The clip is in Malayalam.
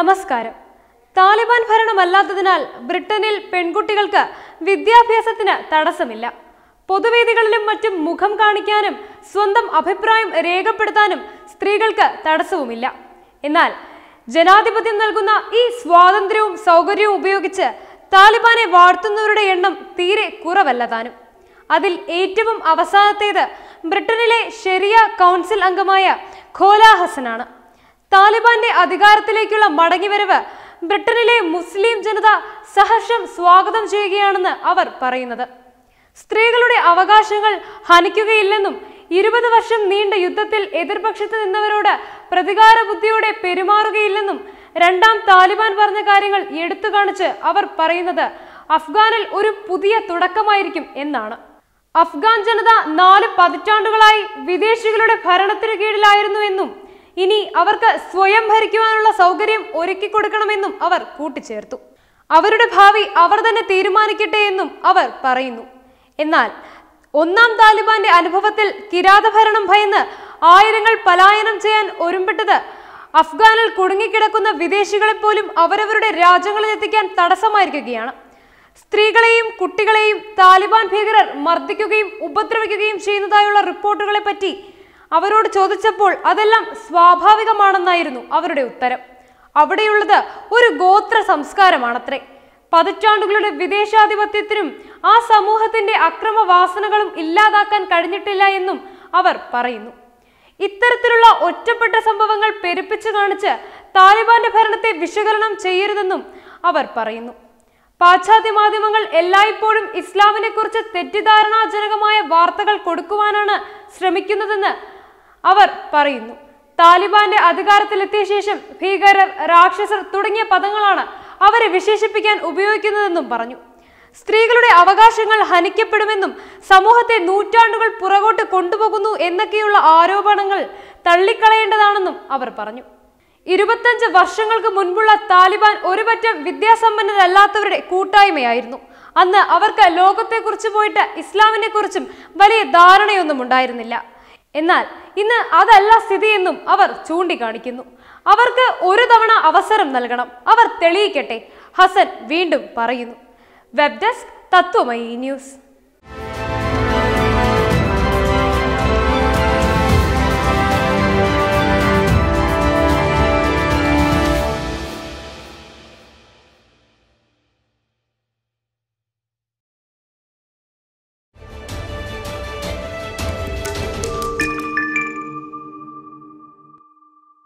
നമസ്കാരം. താലിബാൻ ഭരണമല്ലാത്തതിനാൽ ബ്രിട്ടനിൽ പെൺകുട്ടികൾക്ക് വിദ്യാഭ്യാസത്തിന് തടസ്സമില്ല. പൊതുവേദികളിലും മറ്റും മുഖം കാണിക്കാനും സ്വന്തം അഭിപ്രായം രേഖപ്പെടുത്താനും സ്ത്രീകൾക്ക് തടസ്സവുമില്ല. എന്നാൽ ജനാധിപത്യം നൽകുന്ന ഈ സ്വാതന്ത്ര്യവും സൗകര്യവും ഉപയോഗിച്ച് താലിബാനെ വാഴ്ത്തുന്നവരുടെ എണ്ണം തീരെ കുറവല്ല താനും. അതിൽ ഏറ്റവും അവസാനത്തേത് ബ്രിട്ടനിലെ ഷെരിയ കൗൺസിൽ അംഗമായ ഖോല ഹസനാണ്. താലിബാന്റെ അധികാരത്തിലേക്കുള്ള മടങ്ങിവരവ് ബ്രിട്ടനിലെ മുസ്ലിം ജനത സഹർഷം സ്വാഗതം ചെയ്യുകയാണെന്ന് അവർ പറയുന്നത്. സ്ത്രീകളുടെ അവകാശങ്ങൾ ഹനിക്കുകയില്ലെന്നും ഇരുപത് വർഷം നീണ്ട യുദ്ധത്തിൽ എതിർപക്ഷത്ത് നിന്നവരോട് പ്രതികാര ബുദ്ധിയോടെ പെരുമാറുകയില്ലെന്നും രണ്ടാം താലിബാൻ പറഞ്ഞ കാര്യങ്ങൾ എടുത്തു കാണിച്ച് അവർ പറയുന്നത് അഫ്ഗാനിൽ ഒരു പുതിയ തുടക്കമായിരിക്കും എന്നാണ്. അഫ്ഗാൻ ജനത നാല് പതിറ്റാണ്ടുകളായി വിദേശികളുടെ ഭരണത്തിന് കീഴിലായിരുന്നുവെന്നും ഇനി അവർക്ക് സ്വയം ഭരിക്കുവാനുള്ള സൗകര്യം ഒരുക്കി കൊടുക്കണമെന്നും അവർ കൂട്ടിച്ചേർത്തു. അവരുടെ ഭാവി അവർ തന്നെ തീരുമാനിക്കട്ടെ എന്നും അവർ പറയുന്നു. എന്നാൽ ഒന്നാം താലിബാന്റെ അനുഭവത്തിൽ കിരാതഭരണം ഭയന്ന് ആയിരങ്ങൾ പലായനം ചെയ്യാൻ ഒരുമ്പെട്ടത് അഫ്ഗാനിൽ കുടുങ്ങിക്കിടക്കുന്ന വിദേശികളെ പോലും അവരവരുടെ രാജ്യങ്ങളിൽ എത്തിക്കാൻ തടസ്സമായിരിക്കുകയാണ്. സ്ത്രീകളെയും കുട്ടികളെയും താലിബാൻ ഭീകരർ മർദ്ദിക്കുകയും ഉപദ്രവിക്കുകയും ചെയ്യുന്നതായുള്ള റിപ്പോർട്ടുകളെ പറ്റി അവരോട് ചോദിച്ചപ്പോൾ അതെല്ലാം സ്വാഭാവികമാണെന്നായിരുന്നു അവരുടെ ഉത്തരം. അവിടെയുള്ളത് ഒരു ഗോത്ര സംസ്കാരമാണത്രേ. പതിറ്റാണ്ടുകളുടെ വിദേശാധിപത്യത്തിനും ആ സമൂഹത്തിന്റെ അക്രമവാസനകളും ഇല്ലാതാക്കാൻ കഴിഞ്ഞിട്ടില്ല എന്നും അവർ പറയുന്നു. ഇത്തരത്തിലുള്ള ഒറ്റപ്പെട്ട സംഭവങ്ങൾ പെരുപ്പിച്ചു കാണിച്ച് താലിബാന്റെ ഭരണത്തെ വിശകലനം ചെയ്യരുതെന്നും അവർ പറയുന്നു. പാശ്ചാത്യ മാധ്യമങ്ങൾ എല്ലായ്പ്പോഴും ഇസ്ലാമിനെ കുറിച്ച് തെറ്റിദ്ധാരണാജനകമായ വാർത്തകൾ കൊടുക്കുവാനാണ് ശ്രമിക്കുന്നതെന്ന് അവർ പറയുന്നു. താലിബാന്റെ അധികാരത്തിലെത്തിയ ശേഷം ഭീകരർ രാക്ഷസർ തുടങ്ങിയ പദങ്ങളാണ് അവരെ വിശേഷിപ്പിക്കാൻ ഉപയോഗിക്കുന്നതെന്നും പറഞ്ഞു. സ്ത്രീകളുടെ അവകാശങ്ങൾ ഹനിക്കപ്പെടുമെന്നും സമൂഹത്തെ നൂറ്റാണ്ടുകൾ പുറകോട്ട് കൊണ്ടുപോകുന്നു എന്നൊക്കെയുള്ള ആരോപണങ്ങൾ തള്ളിക്കളയേണ്ടതാണെന്നും അവർ പറഞ്ഞു. ഇരുപത്തഞ്ച് വർഷങ്ങൾക്ക് മുൻപുള്ള താലിബാൻ ഒരുപറ്റം വിദ്യാസമ്പന്നരല്ലാത്തവരുടെ കൂട്ടായ്മയായിരുന്നു. അന്ന് അവർക്ക് ലോകത്തെക്കുറിച്ച് പോയിട്ട് ഇസ്ലാമിനെക്കുറിച്ചും വലിയ ധാരണയൊന്നും ഉണ്ടായിരുന്നില്ല. എന്നാൽ ഇന്ന് അതല്ല സ്ഥിതിയെന്നും അവർ ചൂണ്ടിക്കാണിക്കുന്നു. അവർക്ക് ഒരു തവണ അവസരം നൽകണം. അവർ തെളിയിക്കട്ടെ. ഹസൻ വീണ്ടും പറയുന്നു. Web desk Tatwamayi news.